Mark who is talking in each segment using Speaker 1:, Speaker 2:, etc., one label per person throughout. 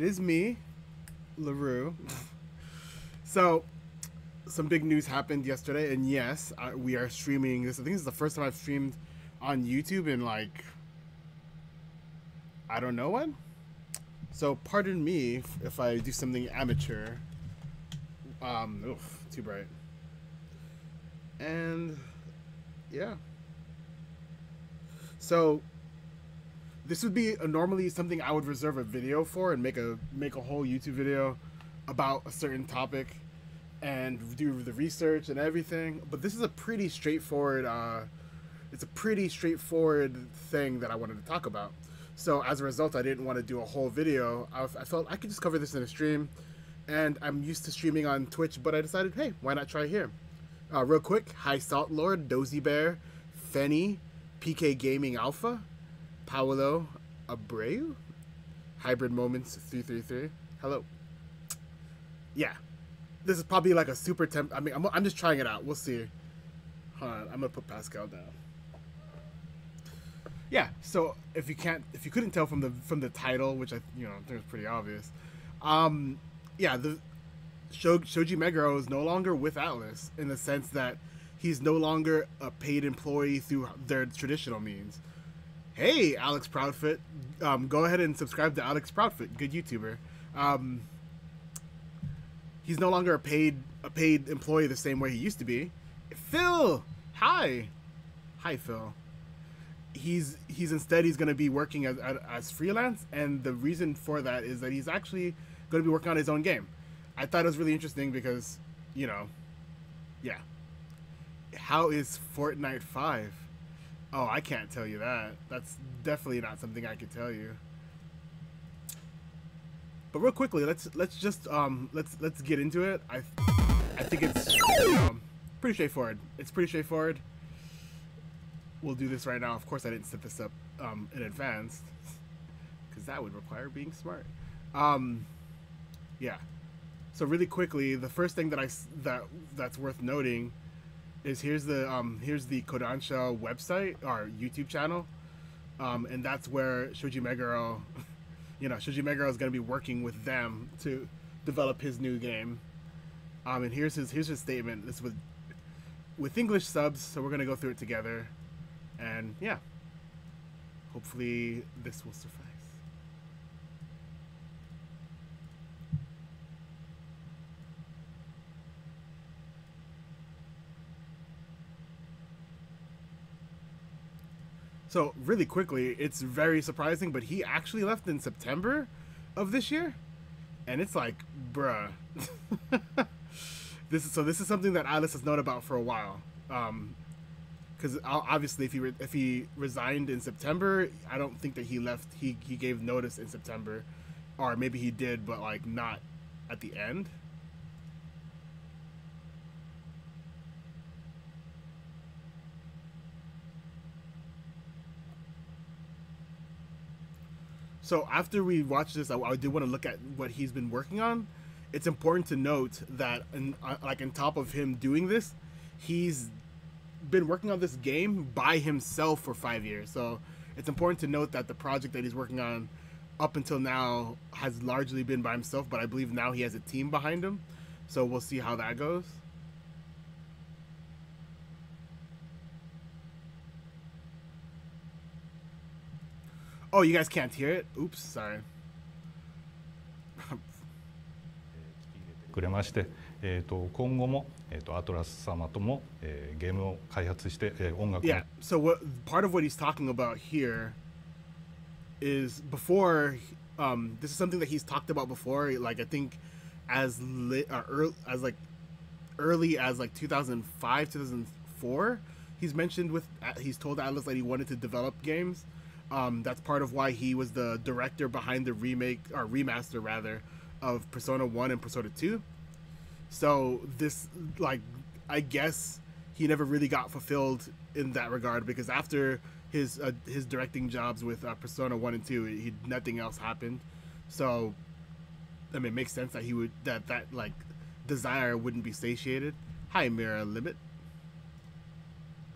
Speaker 1: it is me, Larrue. so, some big news happened yesterday, and yes, I, we are streaming this. I think this is the first time I've streamed on YouTube in like, I don't know when. So, pardon me if, I do something amateur. Um, oof, too bright. And, yeah. So, this would be a, normally something I would reserve a video for and make a make a whole YouTube video about a certain topic and do the research and everything. But this is a pretty straightforward. Uh, it's a pretty straightforward thing that I wanted to talk about. So as a result, I didn't want to do a whole video. I, I felt I could just cover this in a stream, and I'm used to streaming on Twitch, but I decided, hey, why not try here? Uh, real quick, High Salt Lord, Dozy Bear, Fenny, PK Gaming Alpha, Paolo Abreu, Hybrid Moments 333. Hello. Yeah, this is probably like a super temp. I mean, I'm, I'm just trying it out. We'll see. Hold on, I'm gonna put Pascal down. Yeah, so if you can't, if you couldn't tell from the from the title, which I you know I think is pretty obvious, um, yeah, the Shoji Meguro is no longer with Atlus in the sense that he's no longer a paid employee through their traditional means. Hey, Alex Proudfoot, um, go ahead and subscribe to Alex Proudfoot, good YouTuber. Um, he's no longer a paid a paid employee the same way he used to be. Phil, hi, hi Phil. He's he's instead he's going to be working as, as freelance, and the reason for that is that he's actually going to be working on his own game. I thought it was really interesting because, you know, yeah. How is Fortnite five? Oh, I can't tell you that. That's definitely not something I could tell you. But real quickly, let's let's just um let's let's get into it. I I think it's um, pretty straightforward. It's pretty straightforward. We'll do this right now. Of course, I didn't set this up um, in advance because that would require being smart. Um, yeah. So really quickly, the first thing that I that that's worth noting is here's the um here's the Kodansha website or YouTube channel, um, and that's where Shoji Meguro you know, Shoji Meguro is going to be working with them to develop his new game. Um, and here's his here's his statement. This with with English subs, so we're gonna go through it together, and yeah, hopefully this will suffice. So really quickly, it's very surprising, but he actually left in September of this year, and it's like, bruh. this is so. This is something that Atlus has known about for a while. Um, because obviously, if he re- if he resigned in September, I don't think that he left. He he gave notice in September, or maybe he did, but like not at the end. So after we watch this, I, I did want to look at what he's been working on. It's important to note that, in, uh, like, on top of him doing this, he's been working on this game by himself for five years. So it's important to note that the project that he's working on up until now has largely been by himself, but I believe now he has a team behind him. So we'll see how that goes. Oh, you guys can't hear it? Oops, sorry.
Speaker 2: くれまして、えー、と今後も、えー、とアトラス様とも、えー、ゲームを開発して、えー、音楽を。
Speaker 1: Yeah, so what, part of what he's talking about here is before, um, this is something that he's talked about before, like I think as, li uh, early, as like early as like 2005, 2004, he's mentioned with, uh, he's told Atlus that he wanted to develop games um, that's part of why he was the director behind the remake or remaster rather of Persona 1 and Persona 2. So this like I guess he never really got fulfilled in that regard because after his uh, his directing jobs with uh, Persona 1 and 2 he nothing else happened. So I mean it makes sense that he would that that like desire wouldn't be satiated. Hi Mira Limit.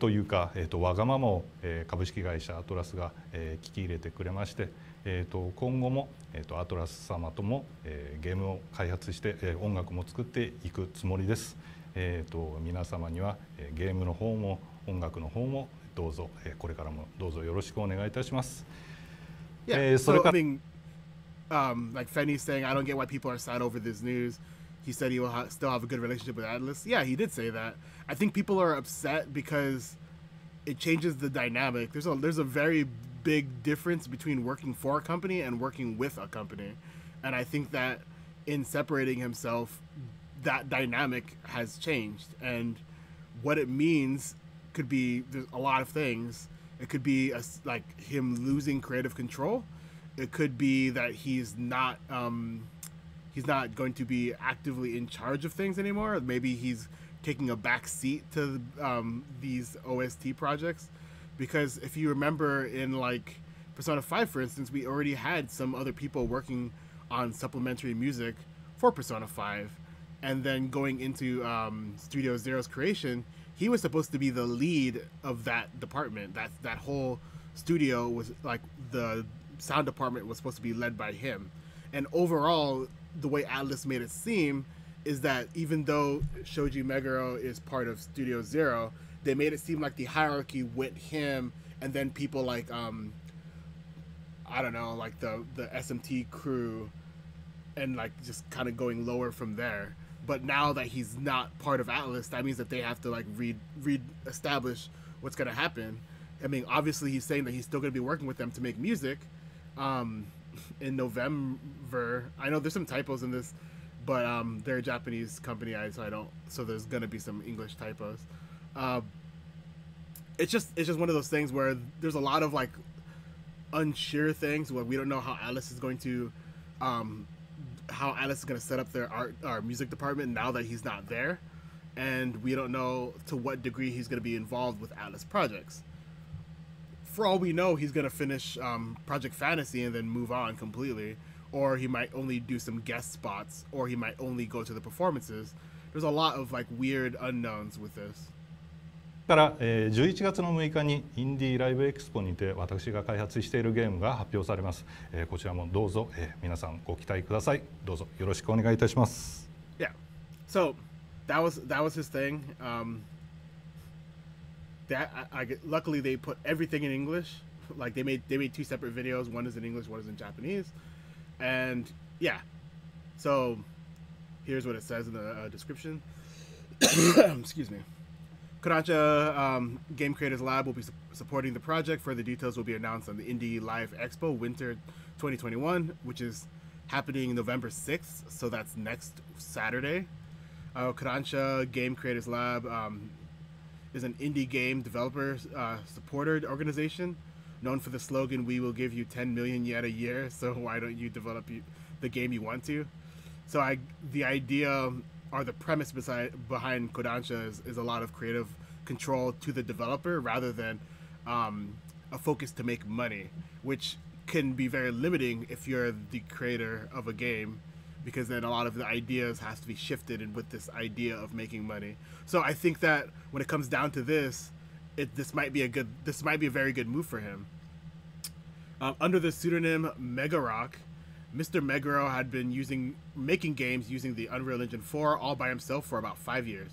Speaker 2: というか、えーと、わがままを、えー、株式会社アトラスが、えー、聞き入れてくれまして、えー、と今後も、えー、とアトラス様とも、えー、ゲームを開発して、えー、音楽も作っていくつもりです。えー、と皆様には、えー、ゲームの方も音楽の方もどうぞ、えー、これからもどうぞよろしくお願いいたします。
Speaker 1: Yeah, えー、それから、so, I mean, um, like Fenny's saying, I don't get why people are sad over this news. He said he will ha- still have a good relationship with Atlus. Yeah, he did say that. I think people are upset because it changes the dynamic. There's a there's a very big difference between working for a company and working with a company, and I think that in separating himself, that dynamic has changed, and what it means could be there's a lot of things. It could be a, like him losing creative control. It could be that he's not um, he's not going to be actively in charge of things anymore. Maybe he's taking a back seat to um, these OST projects. Because if you remember in like Persona 5 for instance we already had some other people working on supplementary music for Persona 5 and then going into um, Studio Zero's creation he was supposed to be the lead of that department. That that whole studio was like the sound department was supposed to be led by him. And overall the way Atlus made it seem is that even though Shoji Meguro is part of Studio Zero, they made it seem like the hierarchy went him and then people like um I don't know, like the the SMT crew and like just kind of going lower from there. But now that he's not part of Atlus, that means that they have to like re re establish what's gonna happen. I mean, obviously he's saying that he's still gonna be working with them to make music. Um, in November, I know there's some typos in this but um, they're a Japanese company, so I don't. So there's gonna be some English typos. Uh, it's just it's just one of those things where there's a lot of like unsure things where we don't know how Atlus is going to, um, how Atlus is gonna set up their art our music department now that he's not there, and we don't know to what degree he's gonna be involved with Atlus projects For all we know, he's gonna finish um, Project Fantasy and then move on completely or he might only do some guest spots, or he might only go to the performances. There's a lot of like weird unknowns with this.
Speaker 2: から、えー、11月の6日にインディーライブエクスポにて私が開発しているゲームが発表されます、えー、こちらもどうぞ、えー、皆さんご期待くださいどうぞよろしくお願いいたします
Speaker 1: Yeah so that was that was his thing um that I, I luckily they put everything in English like they made they made two separate videos one is in English one is in Japanese And yeah, so here's what it says in the uh, description. Excuse me. Kodansha um, Game Creators Lab will be su- supporting the project. Further details will be announced on the Indie Live Expo Winter 2021, which is happening November 6th. So that's next Saturday. Uh, Game Creators Lab um, is an indie game developer uh, supporter organization known for the slogan "We will give you 10 million yen a year." So why don't you develop the game you want to? So I, the idea or the premise beside behind Kodansha is, is a lot of creative control to the developer rather than um, a focus to make money, which can be very limiting if you're the creator of a game because then a lot of the ideas has to be shifted and with this idea of making money. So I think that when it comes down to this, it this might be a good this might be a very good move for him. Uh, under the pseudonym Mega Rock, Mr. Meguro had been using making games using the Unreal Engine 4 all by himself for about five years.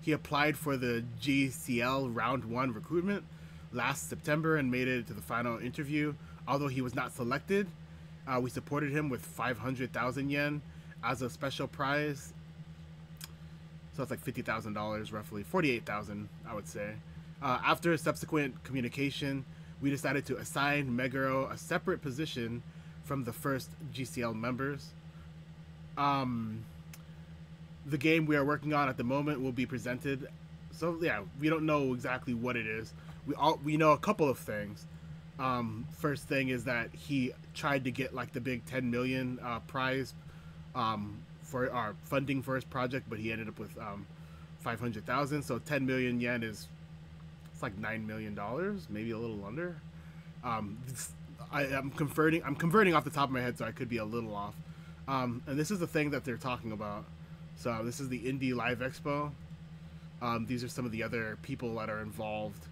Speaker 1: He applied for the GCL Round 1 recruitment last September and made it to the final interview. Although he was not selected, uh, we supported him with 500,000 yen as a special prize. So it's like $50,000 roughly, 48,000 I would say. Uh, after a subsequent communication, we decided to assign Meguro a separate position from the first GCL members. Um, the game we are working on at the moment will be presented. So yeah, we don't know exactly what it is. We all we know a couple of things. Um, first thing is that he tried to get like the big 10 million uh, prize um, for our funding for his project, but he ended up with um, 500,000. So 10 million yen is it's like nine million dollars, maybe a little under. Um, I, am converting. I'm converting off the top of my head, so I could be a little off. Um, and this is the thing that they're talking about. So this is the Indie Live Expo. Um, these are some of the other people that are involved.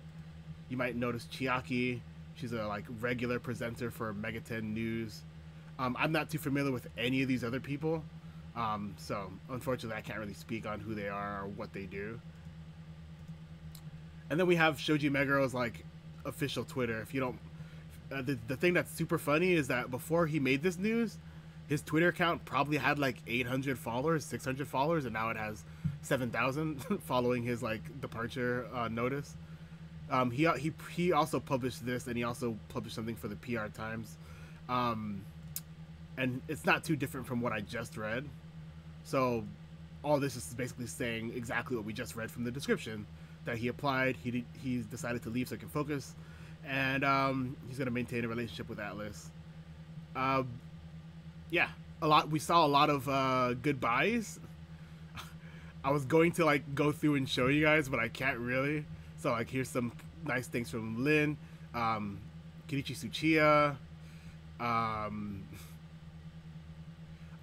Speaker 1: You might notice Chiaki. She's a like regular presenter for Megaten News. Um, I'm not too familiar with any of these other people, um, so unfortunately, I can't really speak on who they are or what they do. And then we have Shoji Meguro's like official Twitter. If you don't, uh, the the thing that's super funny is that before he made this news, his Twitter account probably had like 800 followers, 600 followers, and now it has 7,000 following his like departure uh, notice. Um, he he he also published this, and he also published something for the PR Times, um, and it's not too different from what I just read. So, all this is basically saying exactly what we just read from the description that he applied. He he decided to leave Circuit Focus, and um, he's going to maintain a relationship with Atlus. Uh, yeah, a lot. We saw a lot of uh, goodbyes. I was going to like go through and show you guys, but I can't really. So like, here's some nice things from Lin, um, Kenichi Tsuchiya. Um,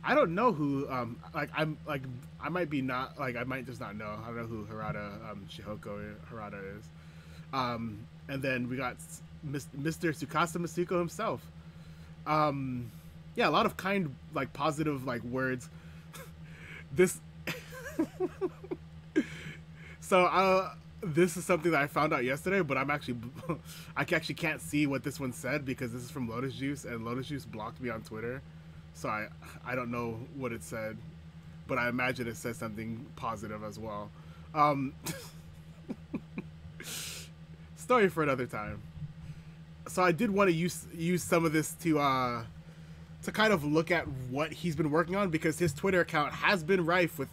Speaker 1: I don't know who. Um, like I'm like I might be not like I might just not know. I don't know who Harada um, Shihoko Harada is. Um, and then we got Mr. Tsukasa Masuko himself. Um, yeah, a lot of kind like positive like words. this. so uh, this is something that I found out yesterday, but I'm actually I actually can't see what this one said because this is from Lotus Juice and Lotus Juice blocked me on Twitter, so I I don't know what it said, but I imagine it says something positive as well. Um, story for another time. So I did want to use use some of this to uh to kind of look at what he's been working on because his Twitter account has been rife with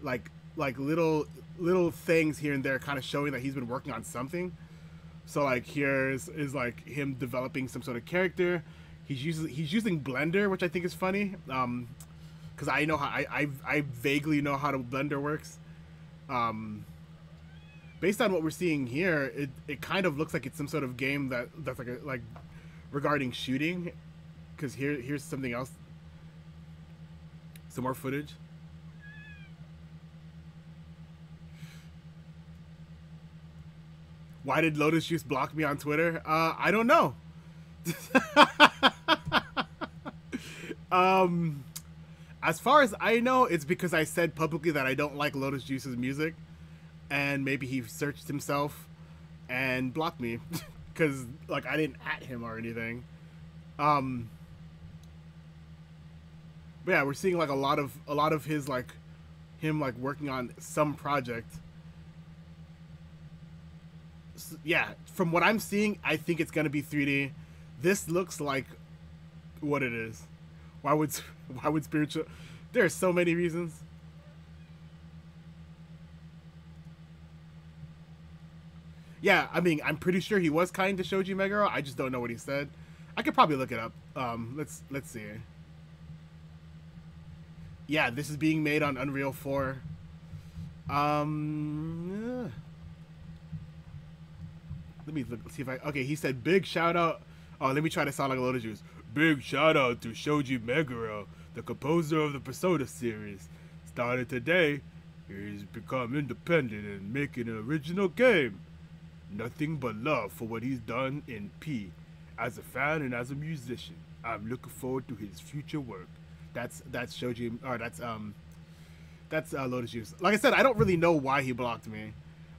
Speaker 1: like like little little things here and there kind of showing that he's been working on something. So like here's is like him developing some sort of character. He's using he's using Blender, which I think is funny. Um because I know how I, I I vaguely know how the Blender works. Um based on what we're seeing here, it, it kind of looks like it's some sort of game that that's like a, like regarding shooting because here here's something else. Some more footage. Why did Lotus Juice block me on Twitter? Uh, I don't know. um, as far as I know, it's because I said publicly that I don't like Lotus Juice's music, and maybe he searched himself and blocked me because like I didn't at him or anything. Um, but yeah, we're seeing like a lot of a lot of his like him like working on some project. Yeah, from what I'm seeing, I think it's gonna be 3D. This looks like what it is. Why would why would spiritual? There are so many reasons. Yeah, I mean, I'm pretty sure he was kind to Shoji Meguro. I just don't know what he said. I could probably look it up. Um, let's let's see yeah, this is being made on Unreal 4. Um, let me look, see if I. Okay, he said big shout out. Oh, let me try to sound like a load of juice. Big shout out to Shoji Meguro, the composer of the Persona series. Started today, he's become independent and making an original game. Nothing but love for what he's done in P. As a fan and as a musician, I'm looking forward to his future work. That's that's Shoji or that's um that's uh, Lotus Juice. Like I said, I don't really know why he blocked me.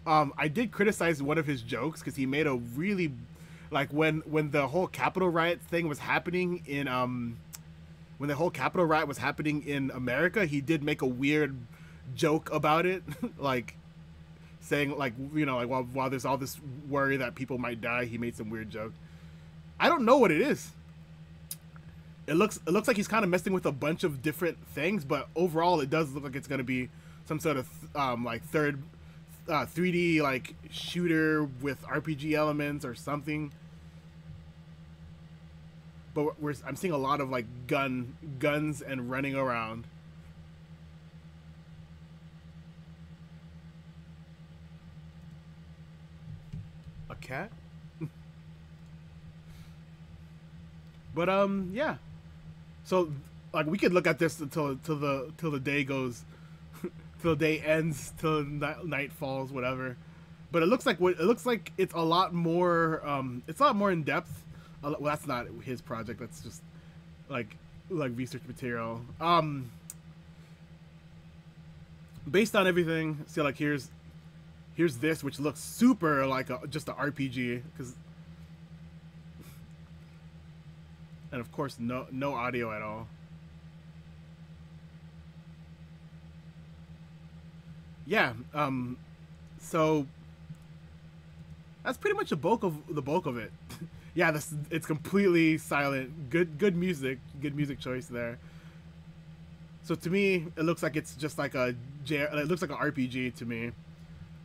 Speaker 1: Um, I did criticize one of his jokes because he made a really like when when the whole Capitol riot thing was happening in um when the whole Capitol riot was happening in America, he did make a weird joke about it, like saying like you know like while while there's all this worry that people might die, he made some weird joke. I don't know what it is it looks it looks like he's kind of messing with a bunch of different things, but overall it does look like it's gonna be some sort of um, like third uh, 3D like shooter with RPG elements or something. But we're, I'm seeing a lot of like gun guns and running around. A cat? but um yeah so like we could look at this until till the till the day goes till day ends till night falls whatever but it looks like what it looks like it's a lot more. Um, it's a lot more in depth. Well, that's not his project. That's just like like research material. Um, based on everything, see like here's here's this which looks super like a, just an RPG because and of course no no audio at all. Yeah, um so that's pretty much the bulk of the bulk of it. yeah, this it's completely silent. Good good music, good music choice there. So to me, it looks like it's just like a it looks like an RPG to me.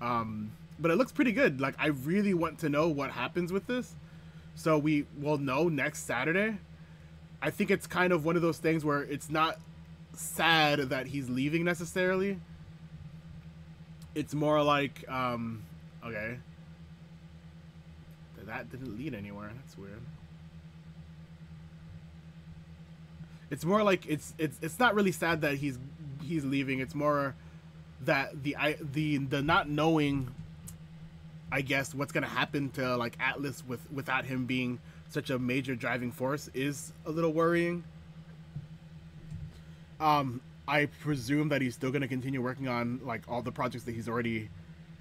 Speaker 1: Um, but it looks pretty good. Like I really want to know what happens with this. So we will know next Saturday. I think it's kind of one of those things where it's not sad that he's leaving necessarily. It's more like, um, okay, that didn't lead anywhere. That's weird. It's more like it's it's it's not really sad that he's he's leaving. It's more that the I the the not knowing I guess what's gonna happen to like Atlus with without him being such a major driving force is a little worrying. Um, I presume that he's still gonna continue working on like all the projects that he's already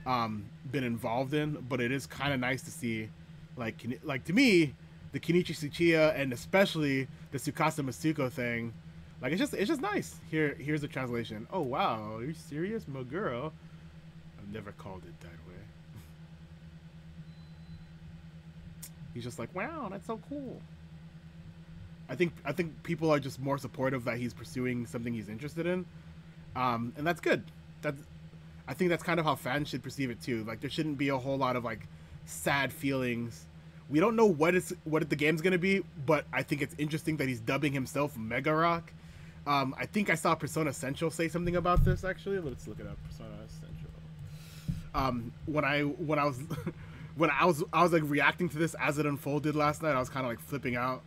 Speaker 1: um, been involved in, but it is kind of nice to see, like, like to me, the Kenichi Tsuchiya and especially the Tsukasa Masuko thing like it's just it's just nice. Here here's the translation. Oh wow, are you serious, Maguro? I've never called it that way. He's just like, wow, that's so cool. I think I think people are just more supportive that he's pursuing something he's interested in, um, and that's good. That's I think that's kind of how fans should perceive it too. Like there shouldn't be a whole lot of like sad feelings. We don't know what it's what the game's gonna be, but I think it's interesting that he's dubbing himself Mega Rock um, I think I saw Persona Central say something about this actually. Let's look it up. Persona Central. Um, when I when I was when I was I was like reacting to this as it unfolded last night, I was kind of like flipping out.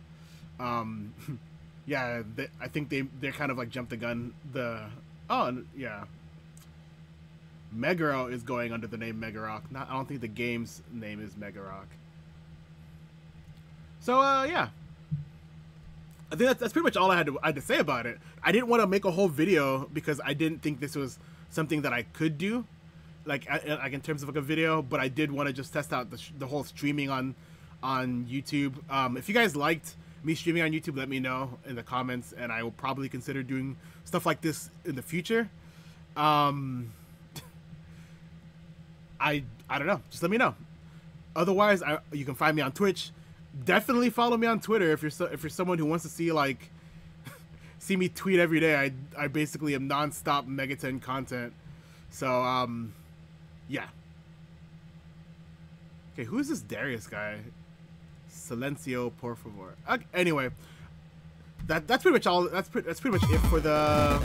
Speaker 1: Um, yeah, they, I think they they kind of like jumped the gun. The oh yeah, Meguro is going under the name Megarock. Not I don't think the game's name is Megarock. So uh, yeah, I think that's, that's pretty much all I had to I had to say about it. I didn't want to make a whole video because I didn't think this was something that I could do, like like in terms of like a video. But I did want to just test out the, the whole streaming on on YouTube. Um, if you guys liked me streaming on YouTube, let me know in the comments, and I will probably consider doing stuff like this in the future. Um, I I don't know. Just let me know. Otherwise, I, you can find me on Twitch definitely follow me on Twitter if you're so, if you're someone who wants to see like see me tweet every day. I I basically am nonstop Megaten content. So um, yeah. Okay, who is this Darius guy? Silencio, por favor. Okay, anyway, that that's pretty much all. That's pretty, that's pretty much it for the